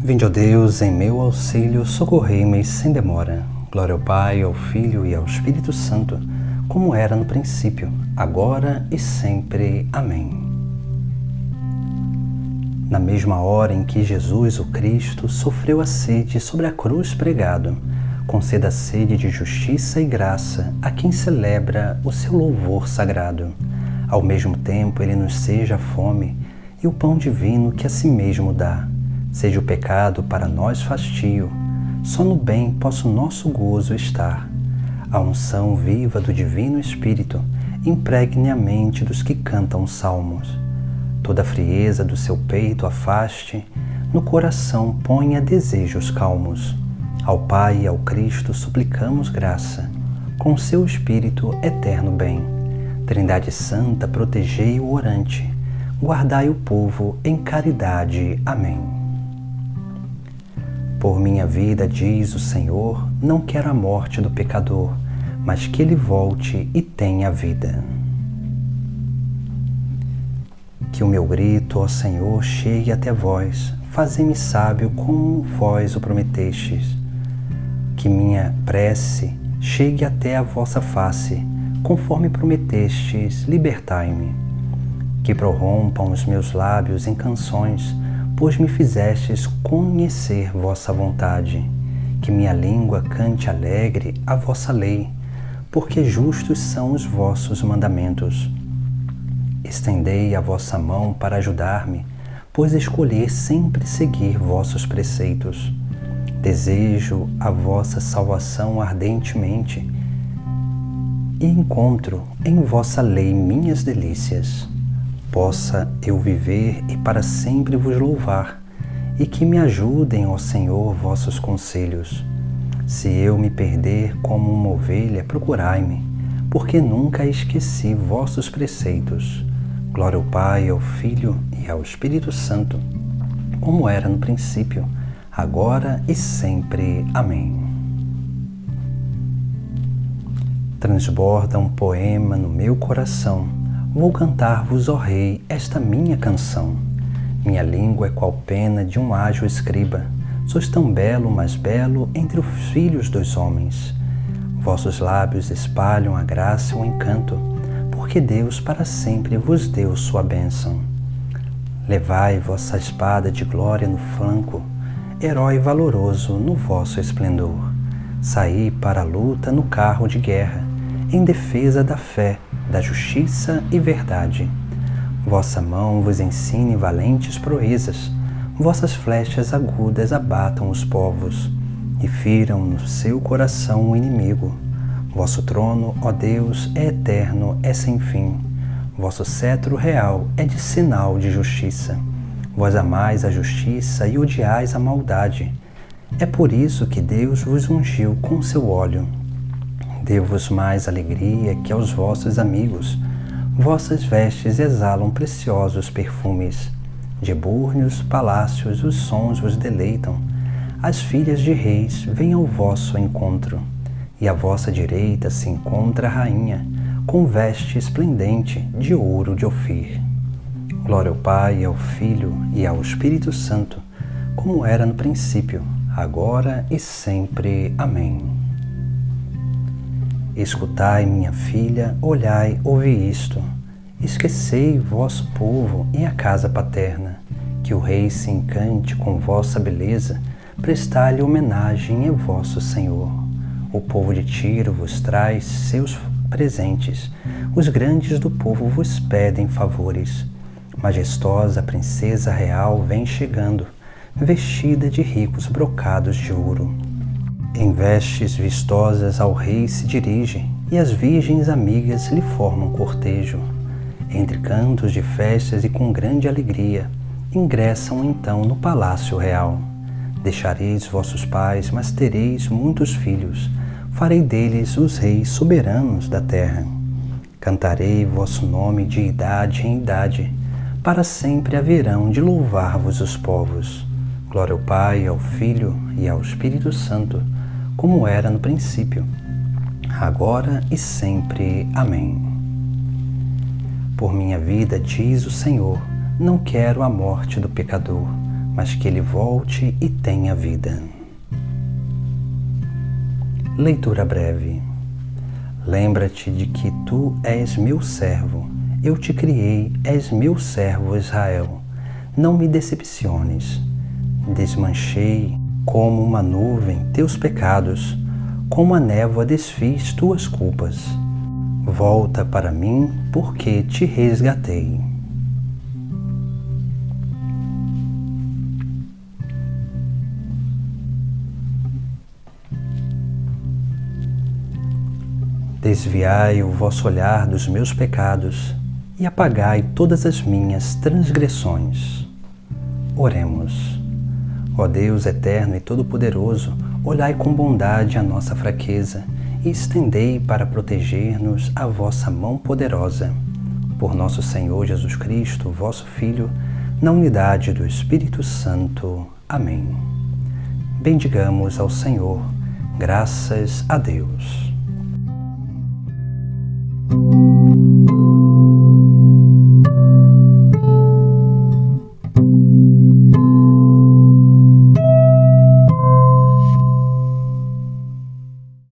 Vinde, ó Deus, em meu auxílio, socorrei-me sem demora. Glória ao Pai, ao Filho e ao Espírito Santo, como era no princípio, agora e sempre. Amém. Na mesma hora em que Jesus, o Cristo, sofreu a sede sobre a cruz pregado, conceda a sede de justiça e graça a quem celebra o seu louvor sagrado. Ao mesmo tempo, ele nos seja a fome e o pão divino que a si mesmo dá Seja o pecado para nós fastio, só no bem posso nosso gozo estar. A unção viva do Divino Espírito impregne a mente dos que cantam salmos. Toda a frieza do seu peito afaste, no coração ponha desejos calmos. Ao Pai e ao Cristo suplicamos graça, com seu Espírito eterno bem. Trindade Santa, protegei o orante, guardai o povo em caridade. Amém. Por minha vida, diz o Senhor, não quero a morte do pecador, mas que ele volte e tenha vida. Que o meu grito, ó Senhor, chegue até vós, fazei-me sábio como vós o prometestes. Que minha prece chegue até a vossa face, conforme prometestes, libertai-me. Que prorrompam os meus lábios em canções, pois me fizestes conhecer vossa vontade. Que minha língua cante alegre a vossa lei, porque justos são os vossos mandamentos. Estendei a vossa mão para ajudar-me, pois escolhi sempre seguir vossos preceitos. Desejo a vossa salvação ardentemente e encontro em vossa lei minhas delícias possa eu viver e para sempre vos louvar, e que me ajudem, ó Senhor, vossos conselhos. Se eu me perder como uma ovelha, procurai-me, porque nunca esqueci vossos preceitos. Glória ao Pai, ao Filho e ao Espírito Santo, como era no princípio, agora e sempre. Amém. Transborda um poema no meu coração Vou cantar-vos, ó Rei, esta minha canção. Minha língua é qual pena de um ágil escriba. Sois tão belo, mais belo entre os filhos dos homens. Vossos lábios espalham a graça e o encanto, porque Deus para sempre vos deu sua bênção. Levai vossa espada de glória no flanco, herói valoroso no vosso esplendor. Saí para a luta no carro de guerra, em defesa da fé da justiça e verdade. Vossa mão vos ensine valentes proezas, vossas flechas agudas abatam os povos e firam no seu coração o inimigo. Vosso trono, ó Deus, é eterno, é sem fim. Vosso cetro real é de sinal de justiça. Vós amais a justiça e odiais a maldade. É por isso que Deus vos ungiu com seu óleo Dê-vos mais alegria que aos vossos amigos. Vossas vestes exalam preciosos perfumes. De búrnios, palácios, os sons vos deleitam. As filhas de reis vêm ao vosso encontro. E à vossa direita se encontra a rainha, com veste esplendente de ouro de Ofir. Glória ao Pai, ao Filho e ao Espírito Santo, como era no princípio, agora e sempre. Amém. Escutai, minha filha, olhai, ouvi isto. Esquecei vosso povo e a casa paterna, que o rei se encante com vossa beleza, prestai-lhe homenagem é vosso Senhor. O povo de Tiro vos traz seus presentes, os grandes do povo vos pedem favores. Majestosa princesa real vem chegando, vestida de ricos brocados de ouro. Em vestes vistosas ao rei se dirige, e as virgens amigas lhe formam cortejo. Entre cantos de festas e com grande alegria, ingressam então no palácio real. Deixareis vossos pais, mas tereis muitos filhos, farei deles os reis soberanos da terra. Cantarei vosso nome de idade em idade, para sempre haverão de louvar-vos os povos. Glória ao Pai, ao Filho e ao Espírito Santo como era no princípio, agora e sempre. Amém. Por minha vida, diz o Senhor, não quero a morte do pecador, mas que ele volte e tenha vida. Leitura breve. Lembra-te de que tu és meu servo, eu te criei, és meu servo Israel. Não me decepciones. Desmanchei como uma nuvem teus pecados, como a névoa desfiz tuas culpas. Volta para mim, porque te resgatei. Desviai o vosso olhar dos meus pecados e apagai todas as minhas transgressões. Oremos. Ó Deus eterno e todo-poderoso, olhai com bondade a nossa fraqueza e estendei para proteger-nos a vossa mão poderosa. Por nosso Senhor Jesus Cristo, vosso Filho, na unidade do Espírito Santo. Amém. Bendigamos ao Senhor. Graças a Deus.